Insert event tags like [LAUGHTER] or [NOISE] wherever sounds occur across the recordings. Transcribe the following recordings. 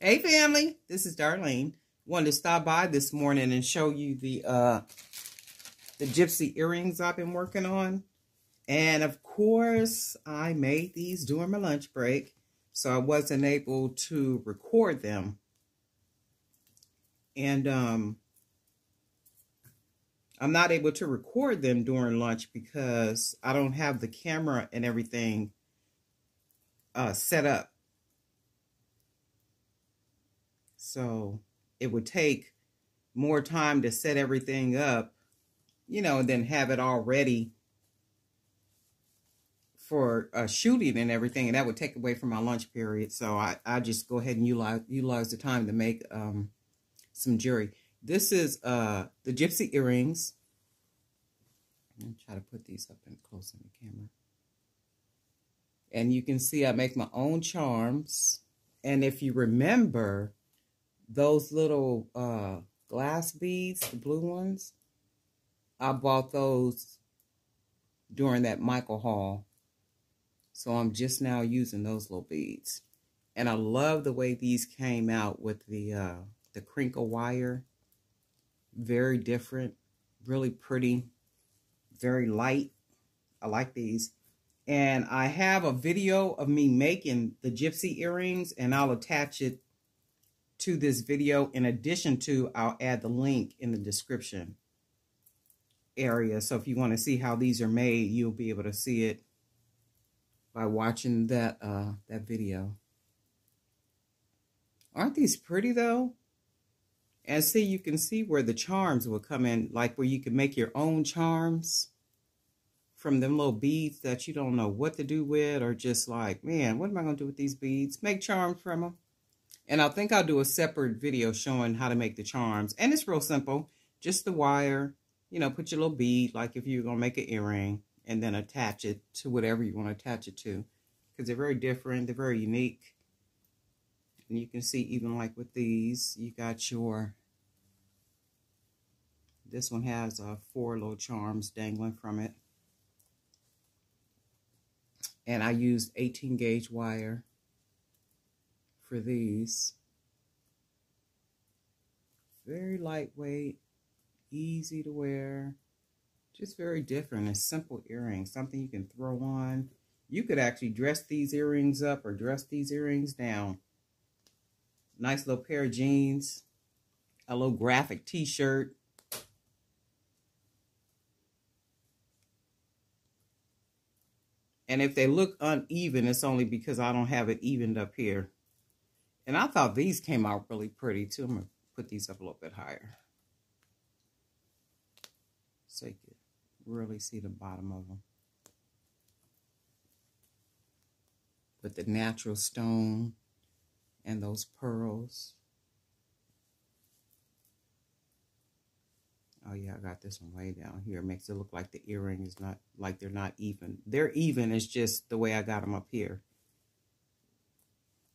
Hey family, this is Darlene. Wanted to stop by this morning and show you the uh the gypsy earrings I've been working on. And of course, I made these during my lunch break, so I wasn't able to record them. And um I'm not able to record them during lunch because I don't have the camera and everything uh set up So it would take more time to set everything up, you know, then have it all ready for uh, shooting and everything. And that would take away from my lunch period. So I, I just go ahead and utilize, utilize the time to make um, some jewelry. This is uh, the gypsy earrings. I'm try to put these up and close in the camera. And you can see I make my own charms. And if you remember, those little uh, glass beads, the blue ones, I bought those during that Michael haul. So I'm just now using those little beads. And I love the way these came out with the uh, the crinkle wire. Very different, really pretty, very light. I like these. And I have a video of me making the gypsy earrings and I'll attach it to this video. In addition to, I'll add the link in the description area. So if you want to see how these are made, you'll be able to see it by watching that uh, that video. Aren't these pretty though? And see, you can see where the charms will come in, like where you can make your own charms from them little beads that you don't know what to do with, or just like, man, what am I going to do with these beads? Make charms from them. And I think I'll do a separate video showing how to make the charms. And it's real simple. Just the wire, you know, put your little bead, like if you're going to make an earring, and then attach it to whatever you want to attach it to. Because they're very different. They're very unique. And you can see even like with these, you got your, this one has uh, four little charms dangling from it. And I used 18 gauge wire for these. Very lightweight, easy to wear, just very different. A simple earring, something you can throw on. You could actually dress these earrings up or dress these earrings down. Nice little pair of jeans, a little graphic t-shirt. And if they look uneven, it's only because I don't have it evened up here. And I thought these came out really pretty too. I'm going to put these up a little bit higher. So you can really see the bottom of them. With the natural stone and those pearls. Oh yeah, I got this one way down here. It makes it look like the earring is not, like they're not even. They're even, it's just the way I got them up here.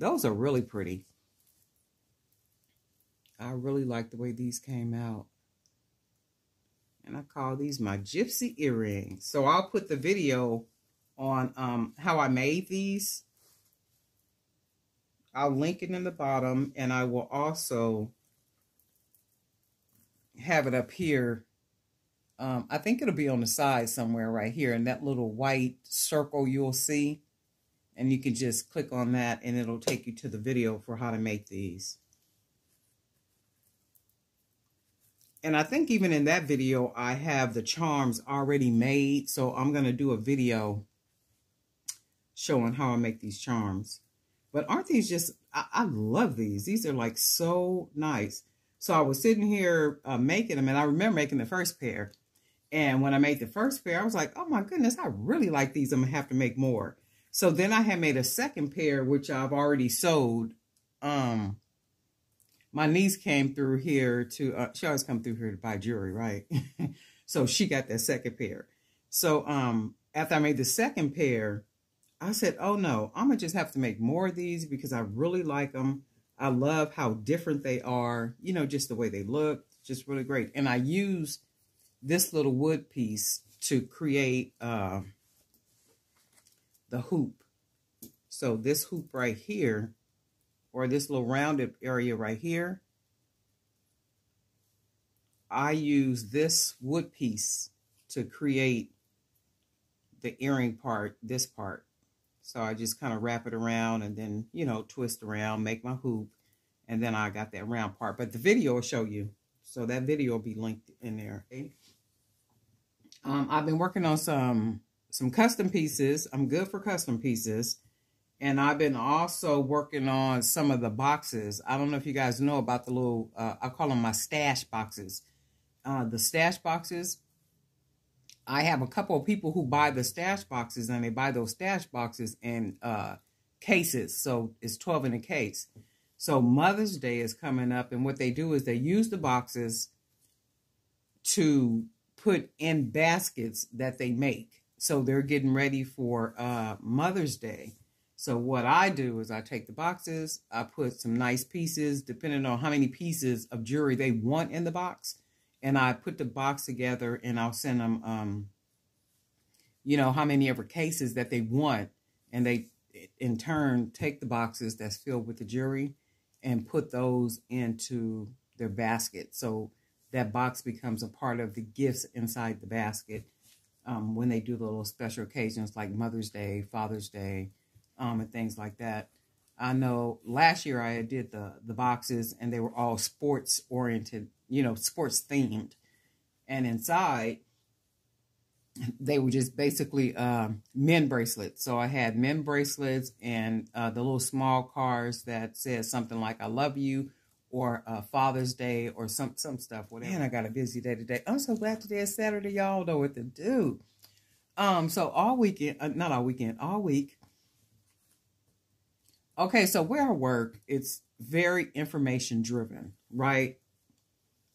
Those are really pretty. I really like the way these came out. And I call these my gypsy earrings. So I'll put the video on um, how I made these. I'll link it in the bottom. And I will also have it up here. Um, I think it'll be on the side somewhere right here. And that little white circle you'll see and you can just click on that and it'll take you to the video for how to make these. And I think even in that video, I have the charms already made. So I'm going to do a video showing how I make these charms. But aren't these just, I, I love these. These are like so nice. So I was sitting here uh, making them and I remember making the first pair. And when I made the first pair, I was like, oh my goodness, I really like these. I'm going to have to make more. So then I had made a second pair, which I've already sold. Um, my niece came through here to, uh, she always come through here to buy jewelry, right? [LAUGHS] so she got that second pair. So um, after I made the second pair, I said, oh no, I'm to just have to make more of these because I really like them. I love how different they are, you know, just the way they look, just really great. And I used this little wood piece to create... Uh, the hoop. So this hoop right here or this little rounded area right here, I use this wood piece to create the earring part, this part. So I just kind of wrap it around and then, you know, twist around, make my hoop. And then I got that round part. But the video will show you. So that video will be linked in there. Um, I've been working on some some custom pieces. I'm good for custom pieces. And I've been also working on some of the boxes. I don't know if you guys know about the little, uh, I call them my stash boxes. Uh, the stash boxes, I have a couple of people who buy the stash boxes and they buy those stash boxes in uh, cases. So it's 12 in a case. So Mother's Day is coming up and what they do is they use the boxes to put in baskets that they make. So they're getting ready for uh, Mother's Day. So what I do is I take the boxes, I put some nice pieces, depending on how many pieces of jewelry they want in the box, and I put the box together and I'll send them, um, you know, how many ever cases that they want, and they in turn take the boxes that's filled with the jewelry and put those into their basket. So that box becomes a part of the gifts inside the basket um, when they do the little special occasions like Mother's Day, Father's Day, um, and things like that. I know last year I did the the boxes and they were all sports oriented, you know, sports themed, and inside they were just basically uh, men bracelets. So I had men bracelets and uh, the little small cards that said something like "I love you" or uh, Father's Day or some some stuff. Whatever. Man, I got a busy day today. I'm so glad today is Saturday. Y'all know what to do. Um, so all weekend, uh, not all weekend, all week, Okay, so where I work, it's very information driven, right?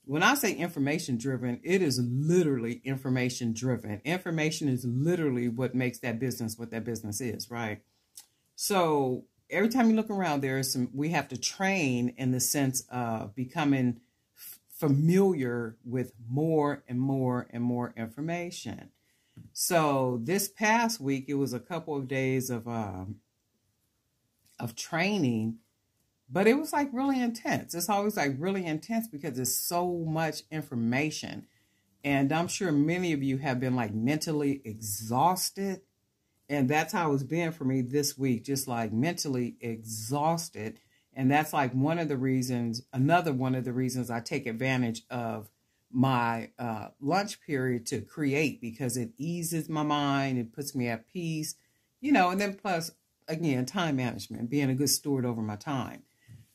When I say information driven, it is literally information driven. Information is literally what makes that business what that business is, right? So every time you look around, there is some, we have to train in the sense of becoming familiar with more and more and more information. So this past week, it was a couple of days of um, of training, but it was like really intense. It's always like really intense because there's so much information. And I'm sure many of you have been like mentally exhausted. And that's how it's been for me this week, just like mentally exhausted. And that's like one of the reasons, another one of the reasons I take advantage of my uh, lunch period to create because it eases my mind, it puts me at peace, you know, and then plus again, time management, being a good steward over my time.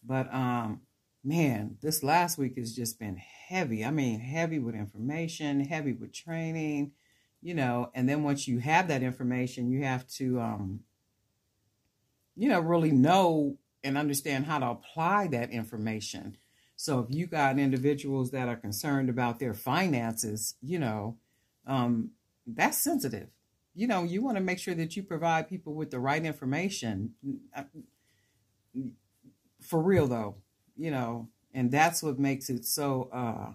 But um, man, this last week has just been heavy. I mean, heavy with information, heavy with training, you know, and then once you have that information, you have to um, you know, really know and understand how to apply that information. So if you got individuals that are concerned about their finances, you know, um, that's sensitive you know, you want to make sure that you provide people with the right information. For real though, you know, and that's what makes it so uh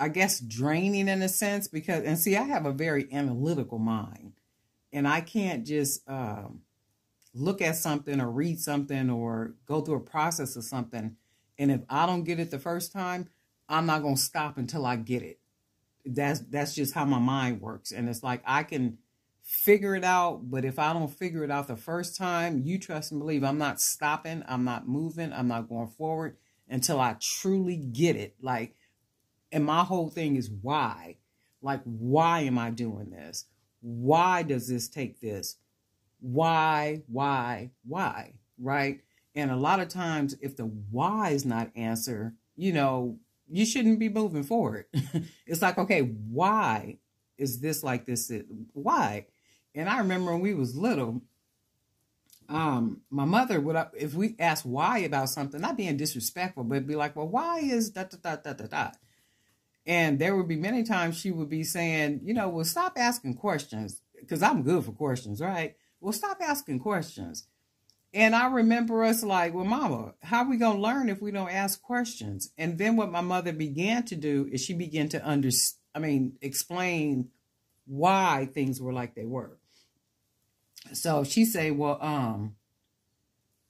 I guess draining in a sense because and see I have a very analytical mind and I can't just um look at something or read something or go through a process of something and if I don't get it the first time, I'm not going to stop until I get it. That's that's just how my mind works and it's like i can figure it out but if i don't figure it out the first time you trust and believe i'm not stopping i'm not moving i'm not going forward until i truly get it. Like and my whole thing is why like why am i doing this why does this take this why why why right and a lot of times if the why is not answered you know you shouldn't be moving forward. [LAUGHS] it's like, okay, why is this like this? Why? And I remember when we was little, um, my mother would, if we asked why about something, not being disrespectful, but be like, well, why is da da da da da da? And there would be many times she would be saying, you know, well, stop asking questions because I'm good for questions, right? Well, stop asking questions. And I remember us like, well, mama, how we going to learn if we don't ask questions? And then what my mother began to do is she began to under, I mean, explain why things were like they were. So she say, well, um,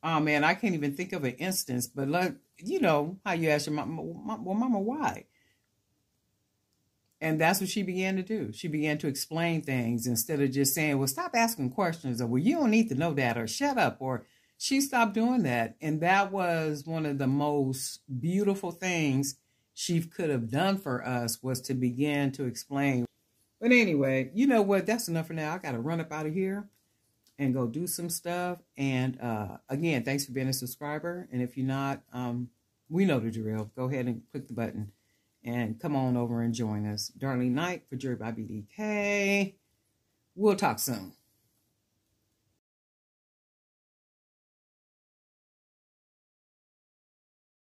Oh man, I can't even think of an instance, but let you know how you ask your mom, well, mama, why? And that's what she began to do. She began to explain things instead of just saying, well, stop asking questions or, well, you don't need to know that or shut up or she stopped doing that. And that was one of the most beautiful things she could have done for us was to begin to explain. But anyway, you know what? That's enough for now. I got to run up out of here and go do some stuff. And uh, again, thanks for being a subscriber. And if you're not, um, we know the drill. Go ahead and click the button and come on over and join us. Darlene Knight for Jewelry by BDK. We'll talk soon.